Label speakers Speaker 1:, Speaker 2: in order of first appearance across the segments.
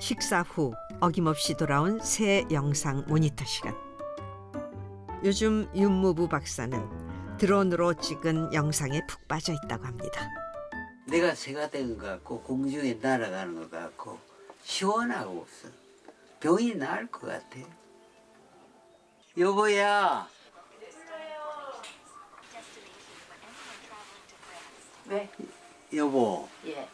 Speaker 1: 식사 후 어김없이 돌아온 새 영상 모니터 시간. 요즘 윤무부 박사는 드론으로 찍은 영상에 푹 빠져 있다고 합니다.
Speaker 2: 내가 새가 된 것 같고 공중에 날아가는 것 같고 시원하고 없어. 병이 나을 것 같아. 여보야,
Speaker 3: 왜?
Speaker 2: 여보,
Speaker 3: 예.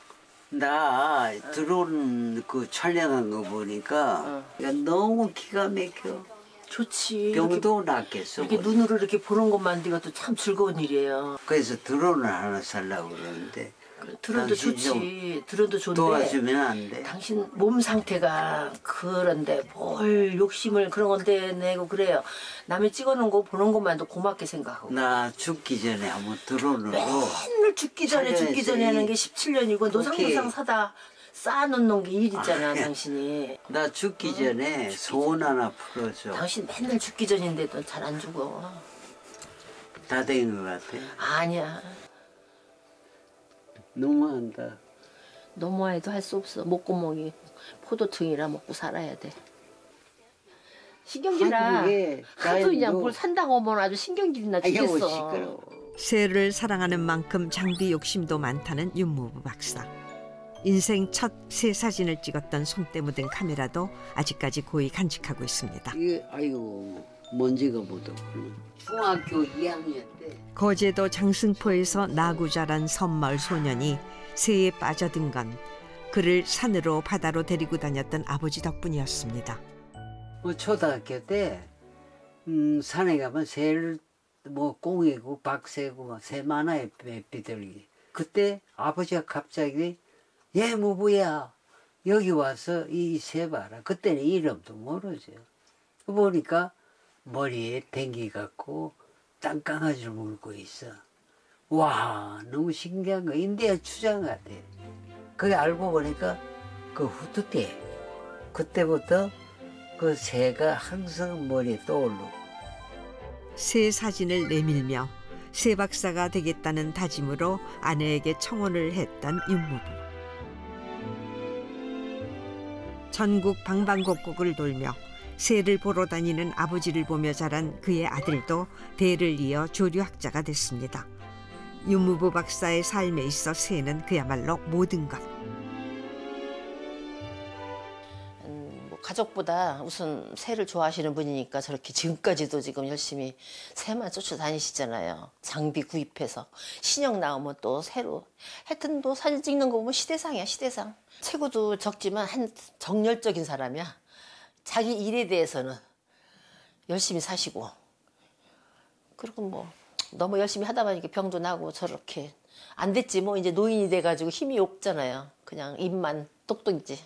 Speaker 2: 나 드론 그 촬영한 거 보니까
Speaker 3: 어.
Speaker 2: 야, 너무 기가 막혀.
Speaker 3: 좋지.
Speaker 2: 병도 낫겠어.
Speaker 3: 이렇게, 눈으로 이렇게 보는 것만 네가 참 즐거운 일이에요.
Speaker 2: 그래서 드론을 하나 살라고 그러는데 당신
Speaker 3: 좋지. 드론도 좋은데.
Speaker 2: 도와주면 안 돼.
Speaker 3: 당신 몸 상태가 그런데 뭘 욕심을 그런 건데 내고 그래요. 남이 찍어놓은 거 보는 것만도 고맙게 생각하고.
Speaker 2: 나 죽기 전에 한번 드론으로
Speaker 3: 맨날 죽기 전에. 죽기 전에 하는 게 17년이고 노상노상. 사다 쌓아놓는 게일 있잖아
Speaker 2: 아,
Speaker 3: 당신이.
Speaker 2: 나 죽기 전에 소원 하나 풀어줘.
Speaker 3: 당신 맨날 죽기 전인데도 잘 안 죽어.
Speaker 2: 다 된 것 같아.
Speaker 3: 아니야.
Speaker 2: 너무한다.
Speaker 3: 너무해도 할 수 없어. 목구멍이 포도통이라 먹고 살아야 돼. 신경질나.
Speaker 2: 한국에
Speaker 3: 하도 그냥 뭘 산다고 하면 아주 신경질나 죽겠어.
Speaker 2: 시끄러워.
Speaker 1: 새를 사랑하는 만큼 장비 욕심도 많다는 윤무부 박사. 인생 첫 새 사진을 찍었던 손때 묻은 카메라도 아직까지 고이 간직하고 있습니다.
Speaker 2: 이게 아이고 먼지가 묻었구나. 중학교 2학년 때
Speaker 1: 거제도 장승포에서 나고 자란 섬마을 소년이 새에 빠져든 건 그를 산으로 바다로 데리고 다녔던 아버지 덕분이었습니다.
Speaker 2: 뭐 초등학교 때 음, 산에 가면 새를 뭐 꽁이고 박새고 새 많아요 비둘기. 그때 아버지가 갑자기 얘 무부야 여기 와서 이 새 봐라. 그때는 이름도 모르죠. 보니까 머리에 댕기 갖고 땅강아지를 물고 있어. 와 너무 신기한 거 인디아 추장 같아. 그게 알고 보니까 그 후투띠 그때부터 그 새가 항상 머리에 떠오르고
Speaker 1: 새 사진을 내밀며 새 박사가 되겠다는 다짐으로 아내에게 청혼을 했던 윤무부. 전국 방방곡곡을 돌며 새를 보러 다니는 아버지를 보며 자란 그의 아들도 대를 이어 조류학자가 됐습니다. 윤무부 박사의 삶에 있어 새는 그야말로 모든 것.
Speaker 3: 음, 뭐 가족보다 우선 새를 좋아하시는 분이니까 저렇게 지금까지도 지금 열심히 새만 쫓아다니시잖아요. 장비 구입해서 신형 나오면 또 새로 하여튼 또 사진 찍는 거 보면 시대상이야 시대상. 체구도 적지만 한 정열적인 사람이야. 자기 일에 대해서는 열심히 사시고 그리고 뭐 너무 열심히 하다 보니까 병도 나고 저렇게 안 됐지 뭐 이제 노인이 돼가지고 힘이 없잖아요. 그냥 입만 똑똑이지.